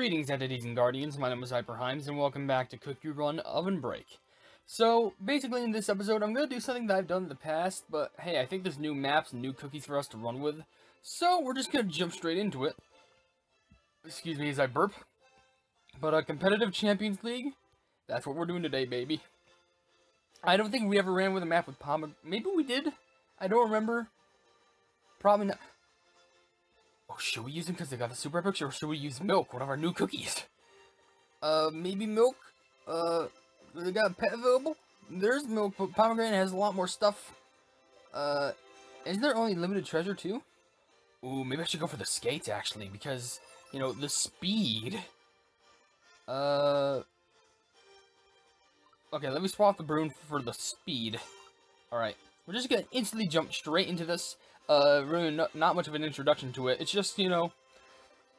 Greetings, entities and guardians. My name is HyperHimes, and welcome back to Cookie Run Oven Break. So, basically, in this episode, I'm going to do something that I've done in the past, but hey, I think there's new maps and new cookies for us to run with, so we're just going to jump straight into it. Excuse me as I burp. But a competitive Champions League, that's what we're doing today, baby. I don't think we ever ran with a map with Pomegranate. Maybe we did? I don't remember. Probably not. Oh, should we use them because they got the super epics, or should we use milk, one of our new cookies? Uh, maybe milk? Uh, they got a pet available? There's milk, but pomegranate has a lot more stuff. Uh, is there only limited treasure too? Ooh, maybe I should go for the skates actually, because, you know, the speed. Uh, okay, let me swap the broom for the speed. Alright, we're just gonna instantly jump straight into this uh, really not, not much of an introduction to it. It's just, you know,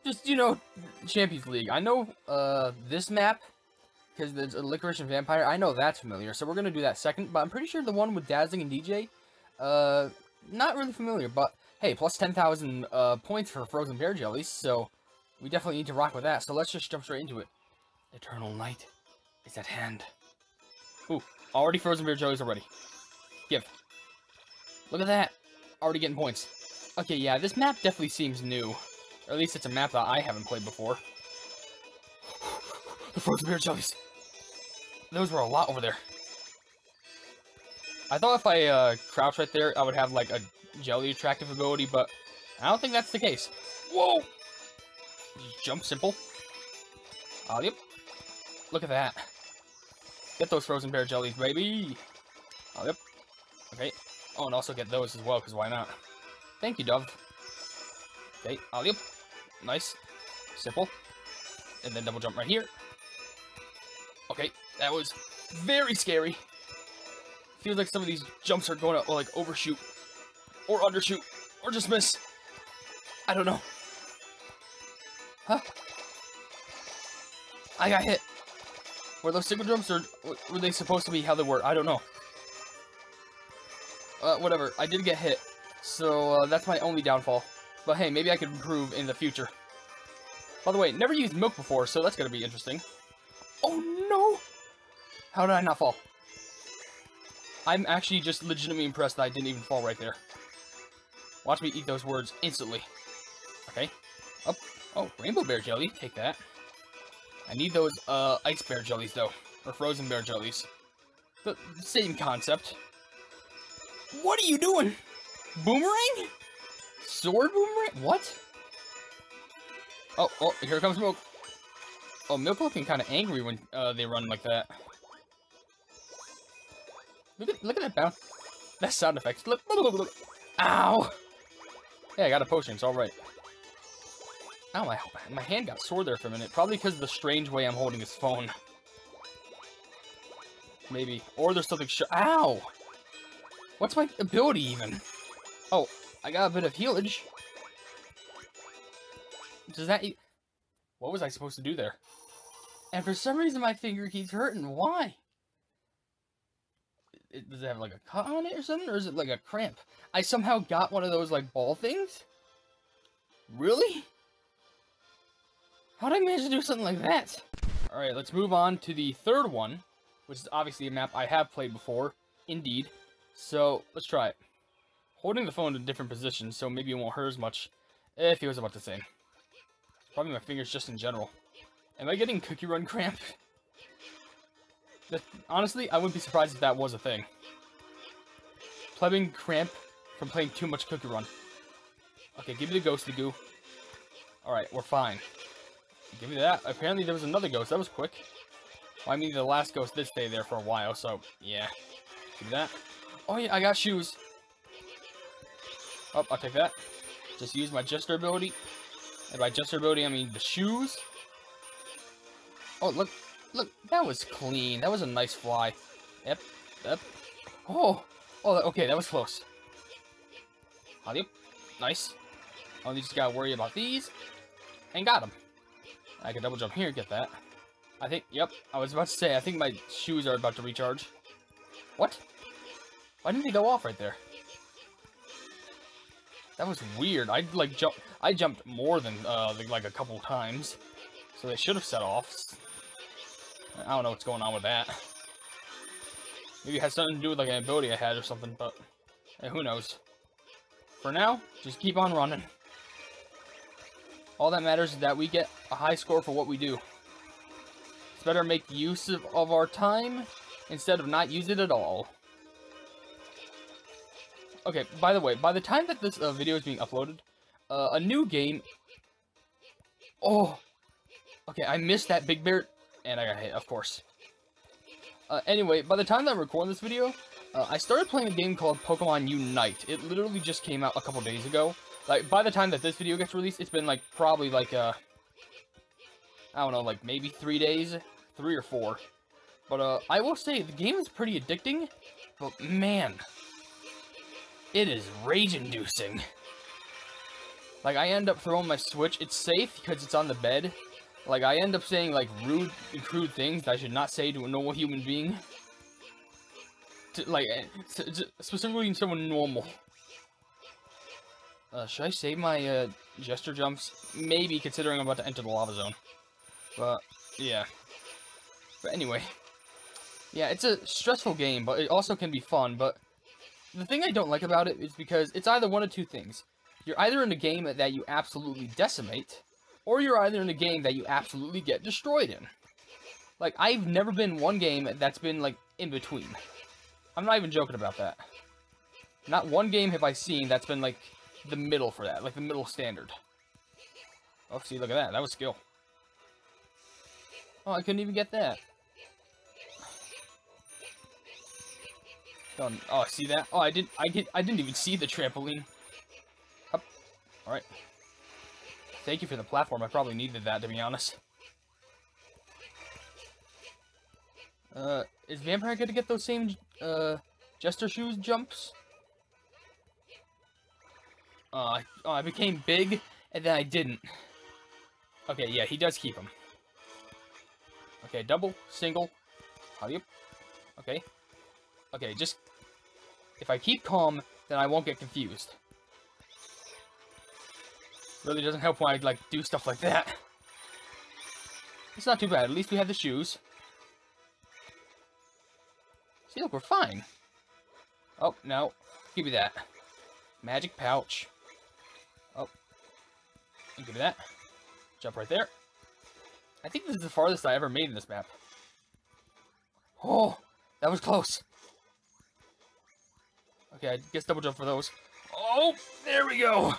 just, you know, Champions League. I know, uh, this map, because there's a Licorice and Vampire, I know that's familiar, so we're gonna do that second, but I'm pretty sure the one with Dazzling and DJ, uh, not really familiar, but, hey, plus 10,000, uh, points for Frozen Bear Jellies, so we definitely need to rock with that, so let's just jump straight into it. Eternal night is at hand. Ooh, already Frozen Bear Jellies already. Give. Look at that already getting points. Okay, yeah, this map definitely seems new. Or at least it's a map that I haven't played before. the frozen bear jellies. Those were a lot over there. I thought if I uh, crouch right there, I would have like a jelly attractive ability, but I don't think that's the case. Whoa! Jump simple. Oh, yep. Look at that. Get those frozen bear jellies, baby. Oh, yep. Oh, and also get those as well, because why not? Thank you, Dove. Okay, alley Nice. Simple. And then double jump right here. Okay, that was very scary. Feels like some of these jumps are going to, like, overshoot. Or undershoot. Or just miss. I don't know. Huh? I got hit. Were those single jumps, or were they supposed to be how they were? I don't know. Whatever. I did get hit. So, uh, that's my only downfall. But hey, maybe I could improve in the future. By the way, never used milk before, so that's gonna be interesting. Oh no! How did I not fall? I'm actually just legitimately impressed that I didn't even fall right there. Watch me eat those words instantly. Okay. Up. Oh, rainbow bear jelly. Take that. I need those, uh, ice bear jellies, though. Or frozen bear jellies. The same concept. What are you doing? Boomerang? Sword boomerang? What? Oh, oh, here comes Milk. Oh, Milk looking kind of angry when uh, they run like that. Look at, look at that bounce. That sound effects. Look, look, look. Ow! Yeah, I got a potion. It's all right. Ow, my, my hand got sore there for a minute. Probably because of the strange way I'm holding this phone. Maybe. Or there's something sh- Ow! What's my ability even? Oh, I got a bit of healage. Does that... E what was I supposed to do there? And for some reason my finger keeps hurting. Why? It, does it have like a cut on it or something? Or is it like a cramp? I somehow got one of those like ball things? Really? How did I manage to do something like that? Alright, let's move on to the third one, which is obviously a map I have played before. Indeed. So, let's try it. Holding the phone in a different positions, so maybe it won't hurt as much. If it feels about the same. Probably my fingers just in general. Am I getting cookie run cramp? Honestly, I wouldn't be surprised if that was a thing. Plebing cramp from playing too much cookie run. Okay, give me the ghosty goo. Alright, we're fine. Give me that. Apparently there was another ghost. That was quick. Well, I mean, the last ghost did stay there for a while, so, yeah. Give me that. Oh yeah, I got shoes. Oh, I'll take that. Just use my Jester ability. And by Jester ability, I mean the shoes. Oh, look. Look, that was clean. That was a nice fly. Yep, yep. Oh, oh, okay, that was close. Oh, yep. Nice. Oh, Only just gotta worry about these. And got them. I can double jump here, get that. I think, yep, I was about to say, I think my shoes are about to recharge. What? Why didn't he go off right there? That was weird. I like jump. I jumped more than uh, like a couple times. So they should have set off. I don't know what's going on with that. Maybe it has something to do with like an ability I had or something, but hey, who knows. For now, just keep on running. All that matters is that we get a high score for what we do. It's better make use of, of our time instead of not use it at all. Okay, by the way, by the time that this uh, video is being uploaded, uh, a new game... Oh! Okay, I missed that Big Bear, and I got hit, of course. Uh, anyway, by the time that I'm recording this video, uh, I started playing a game called Pokemon Unite. It literally just came out a couple days ago. Like, by the time that this video gets released, it's been, like, probably, like, uh... I don't know, like, maybe three days? Three or four. But, uh, I will say, the game is pretty addicting, but, man... It is rage-inducing. Like, I end up throwing my Switch. It's safe because it's on the bed. Like, I end up saying, like, rude and crude things that I should not say to a normal human being. To, like, specifically to, someone normal. Uh, should I save my, uh, gesture jumps? Maybe, considering I'm about to enter the lava zone. But, yeah. But anyway. Yeah, it's a stressful game, but it also can be fun, but... The thing I don't like about it is because it's either one of two things. You're either in a game that you absolutely decimate, or you're either in a game that you absolutely get destroyed in. Like, I've never been one game that's been, like, in between. I'm not even joking about that. Not one game have I seen that's been, like, the middle for that. Like, the middle standard. Oh, see, look at that. That was skill. Oh, I couldn't even get that. Done. Oh, see that? Oh, I didn't. I did. I didn't even see the trampoline. Up. All right. Thank you for the platform. I probably needed that, to be honest. Uh, is Vampire gonna get those same, uh, Jester Shoes jumps? Uh, oh, I became big, and then I didn't. Okay, yeah, he does keep them. Okay, double, single, hurry up. Okay. Okay, just... If I keep calm, then I won't get confused. Really doesn't help when I, like, do stuff like that. It's not too bad. At least we have the shoes. See, look, we're fine. Oh, no. Give me that. Magic pouch. Oh. Give me that. Jump right there. I think this is the farthest I ever made in this map. Oh, that was close. Okay, I guess double jump for those. Oh, there we go.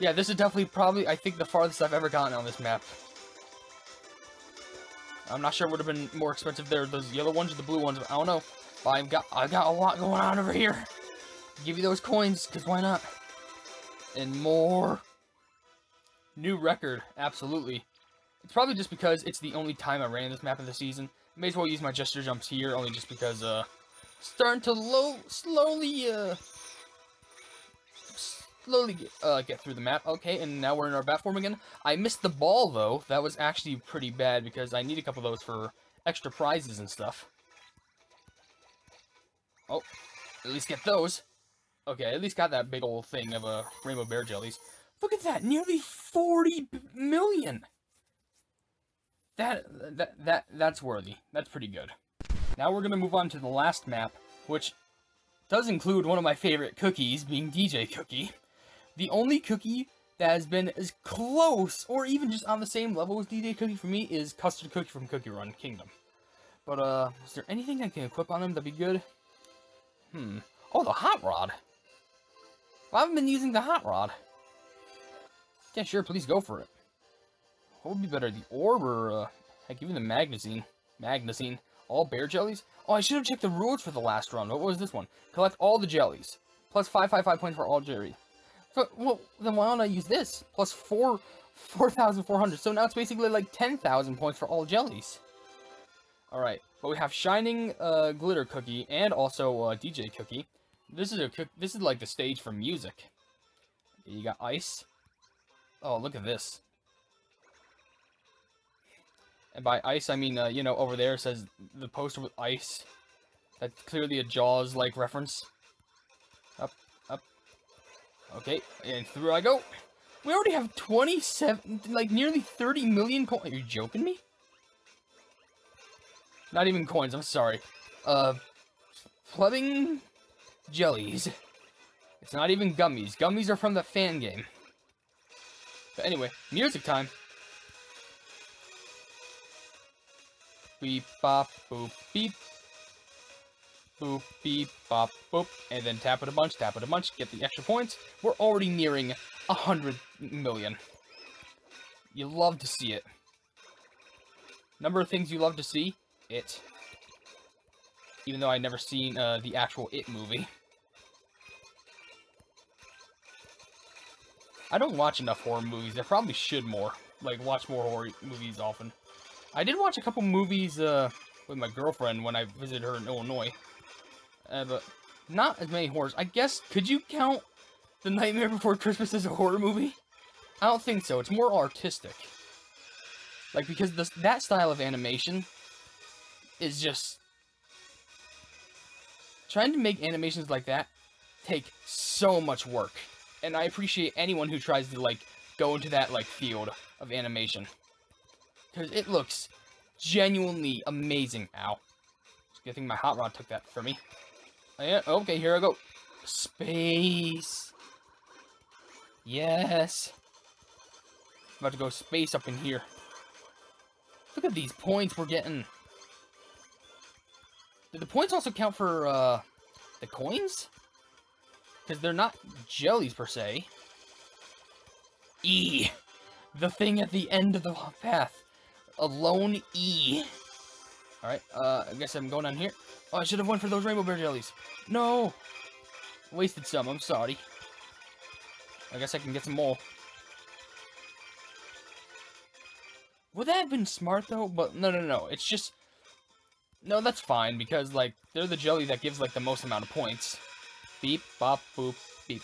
Yeah, this is definitely probably, I think, the farthest I've ever gotten on this map. I'm not sure it would have been more expensive there, those yellow ones or the blue ones, but I don't know. But I've got, I've got a lot going on over here. Give you those coins, because why not? And more. New record, absolutely. It's probably just because it's the only time I ran this map of the season. May as well use my gesture jumps here, only just because, uh, starting to low, slowly, uh, slowly get, uh, get through the map. Okay, and now we're in our bat form again. I missed the ball, though. That was actually pretty bad because I need a couple of those for extra prizes and stuff. Oh, at least get those. Okay, at least got that big old thing of uh, rainbow bear jellies. Look at that, nearly 40 million. That, that, that, that's worthy. That's pretty good. Now we're going to move on to the last map, which does include one of my favorite cookies, being DJ Cookie. The only cookie that has been as close, or even just on the same level as DJ Cookie for me, is Custard Cookie from Cookie Run Kingdom. But, uh, is there anything I can equip on them that'd be good? Hmm. Oh, the Hot Rod! Well, I haven't been using the Hot Rod. Yeah, sure, please go for it. What would be better, the Orb or, uh, heck, even the Magazine? Magazine. All bear jellies? Oh, I should have checked the rules for the last run. What was this one? Collect all the jellies. Plus 555 points for all jellies. So, well, then why don't I use this? Plus 4, 4,400. So now it's basically like 10,000 points for all jellies. Alright, but we have Shining uh, Glitter Cookie and also uh, DJ Cookie. This is a this is like the stage for music. You got ice. Oh, look at this. And by ice, I mean, uh, you know, over there says the poster with ice. That's clearly a Jaws-like reference. Up, up. Okay, and through I go. We already have 27, like nearly 30 million coins. Are you joking me? Not even coins, I'm sorry. Uh, Fleming jellies. It's not even gummies. Gummies are from the fan game. But anyway, music time. Beep, bop, boop, beep. Boop, beep, bop, boop. And then tap it a bunch, tap it a bunch, get the extra points. We're already nearing a hundred million. You love to see it. Number of things you love to see? It. Even though i never seen uh, the actual It movie. I don't watch enough horror movies. I probably should more. Like, watch more horror movies often. I did watch a couple movies uh, with my girlfriend when I visited her in Illinois. Uh, but not as many horrors. I guess, could you count The Nightmare Before Christmas as a horror movie? I don't think so. It's more artistic. Like, because this, that style of animation is just... Trying to make animations like that take so much work and I appreciate anyone who tries to, like, go into that, like, field of animation. Because it looks genuinely amazing. Ow. Good thing my hot rod took that for me. Oh, yeah, okay, here I go. Space. Yes. I'm about to go space up in here. Look at these points we're getting. Did the points also count for, uh, the coins? Because they're not jellies, per se. E. The thing at the end of the path. A lone E. Alright, uh, I guess I'm going down here. Oh, I should have went for those rainbow bear jellies. No! Wasted some, I'm sorry. I guess I can get some more. Would that have been smart, though? But, no, no, no, it's just... No, that's fine, because, like, they're the jelly that gives, like, the most amount of points. Beep, bop, boop, beep.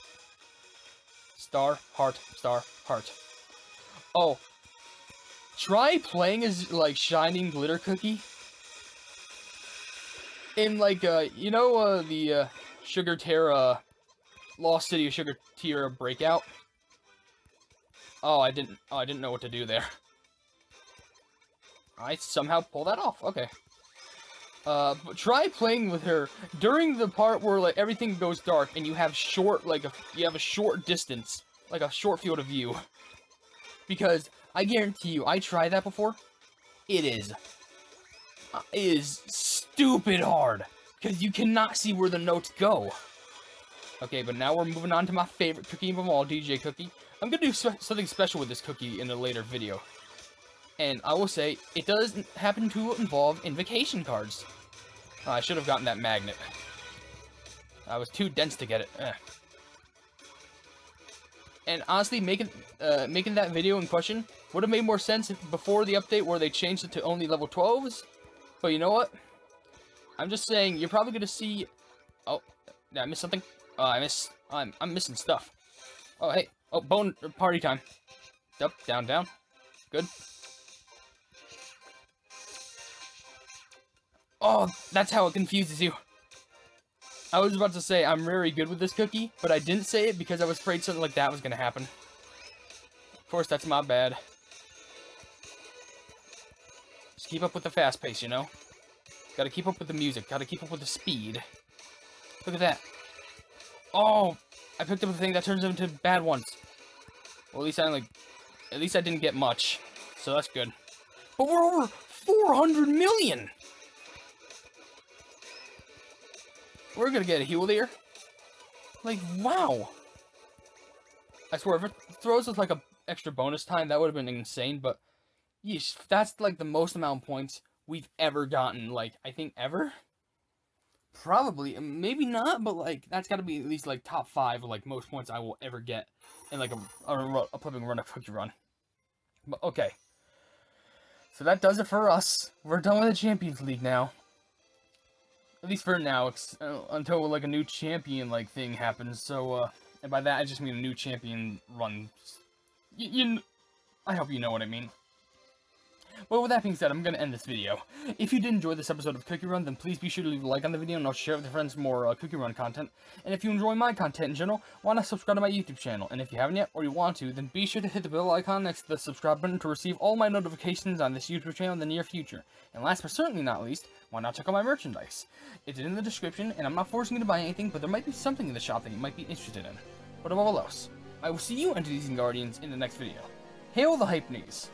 Star, heart, star, heart. Oh. Try playing as, like, Shining Glitter Cookie. In, like, uh, you know, uh, the, uh, Sugar Terra, Lost City of Sugar Terra Breakout? Oh, I didn't, oh, I didn't know what to do there. I somehow pull that off, okay. Uh, but try playing with her during the part where like everything goes dark and you have short like a you have a short distance, like a short field of view. Because I guarantee you, I tried that before. It is, uh, it is stupid hard because you cannot see where the notes go. Okay, but now we're moving on to my favorite cookie of them all, DJ Cookie. I'm gonna do something special with this cookie in a later video. And I will say, it does happen to involve invocation cards. Oh, I should have gotten that magnet. I was too dense to get it. Eh. And honestly, making uh, making that video in question would have made more sense before the update where they changed it to only level 12s. But you know what? I'm just saying, you're probably going to see... Oh, did I miss something? Oh, I miss... I'm, I'm missing stuff. Oh, hey. Oh, bone party time. Up, down, down. Good. Oh, that's how it confuses you. I was about to say I'm very good with this cookie, but I didn't say it because I was afraid something like that was going to happen. Of course, that's my bad. Just keep up with the fast pace, you know? Gotta keep up with the music. Gotta keep up with the speed. Look at that. Oh, I picked up a thing that turns into bad ones. Well, at least I like, at least I didn't get much, so that's good. But we're over 400 million. We're gonna get a heal there. Like, wow. I swear, if it throws us like a extra bonus time, that would have been insane, but yeesh, that's like the most amount of points we've ever gotten, like, I think ever? Probably, maybe not, but like, that's gotta be at least like top five, like most points I will ever get in like a, a, a flipping run, a cookie run. But okay. So that does it for us. We're done with the Champions League now. At least for now, uh, until like a new champion like thing happens. So, uh, and by that I just mean a new champion run. You, you, I hope you know what I mean. But with that being said, I'm going to end this video. If you did enjoy this episode of Cookie Run, then please be sure to leave a like on the video and I'll share it with your friends more uh, Cookie Run content. And if you enjoy my content in general, why not subscribe to my YouTube channel? And if you haven't yet, or you want to, then be sure to hit the bell icon next to the subscribe button to receive all my notifications on this YouTube channel in the near future. And last but certainly not least, why not check out my merchandise? It's in the description, and I'm not forcing you to buy anything, but there might be something in the shop that you might be interested in. But above all else, I will see you, Entities and Guardians, in the next video. Hail the Hypenese!